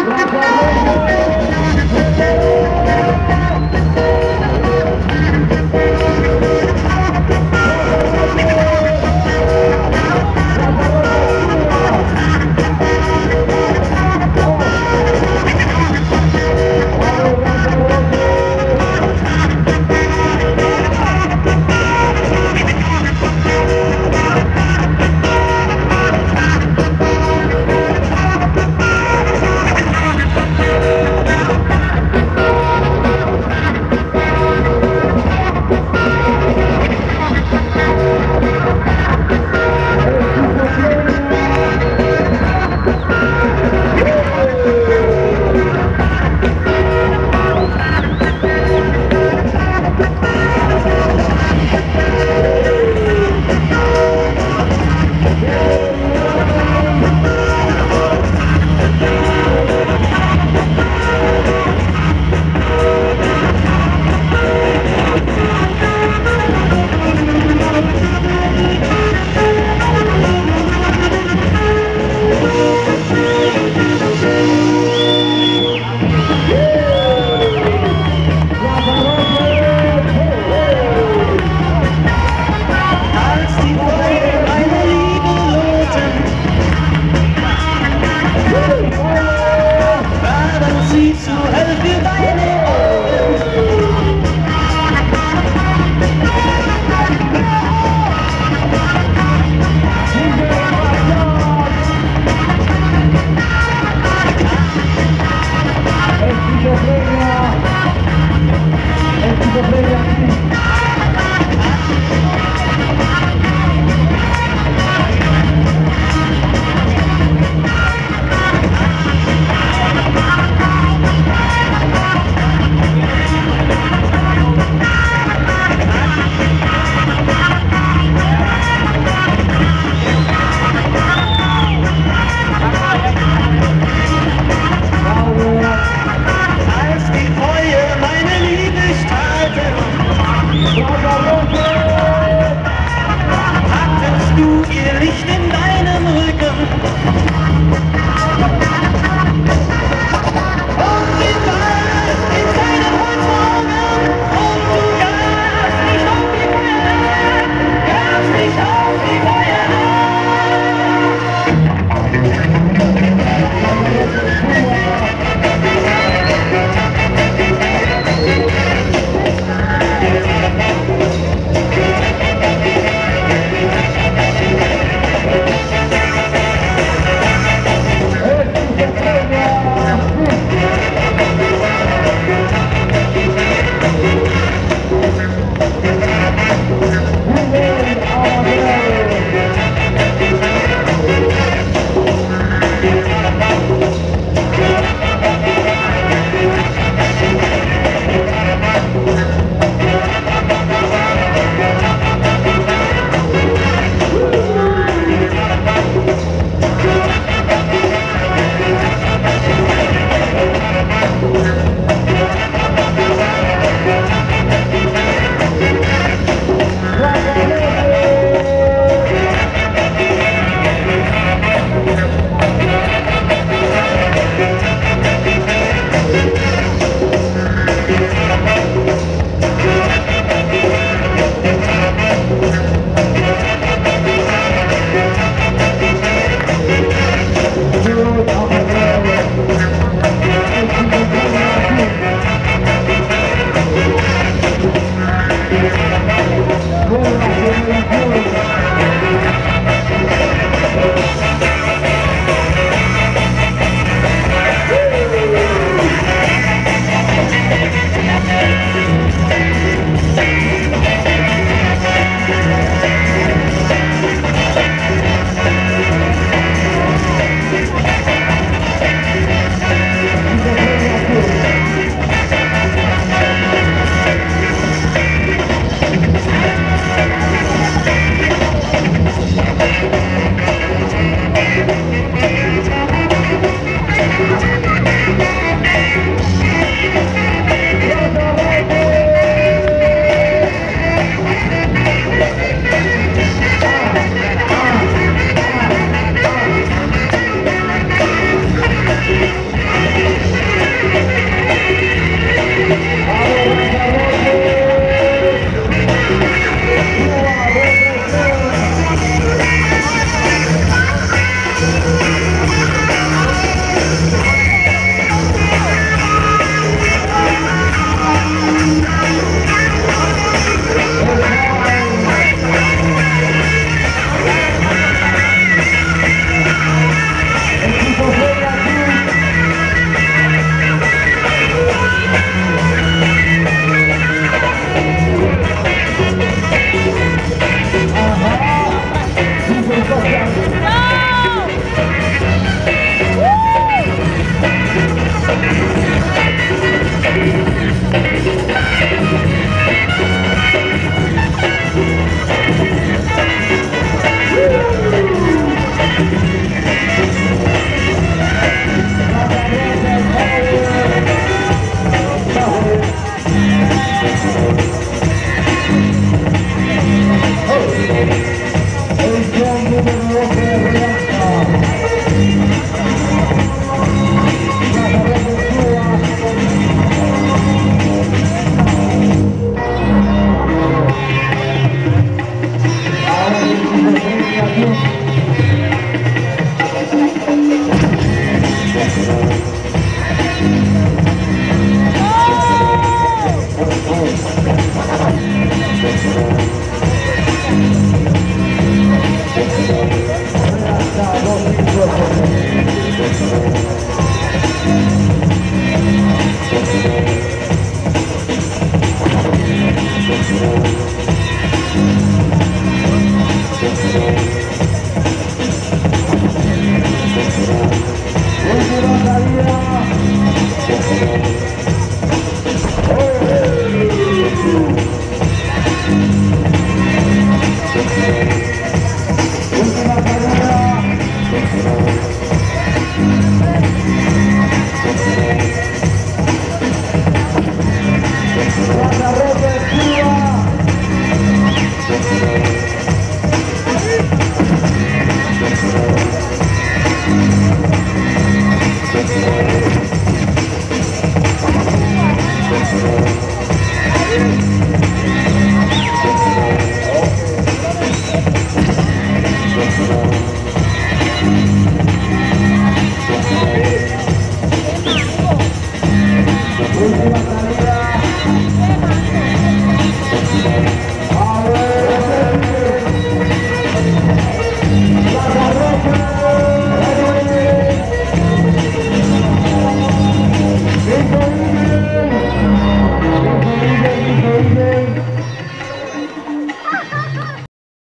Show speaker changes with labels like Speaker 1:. Speaker 1: Obrigado. Música
Speaker 2: Thank you.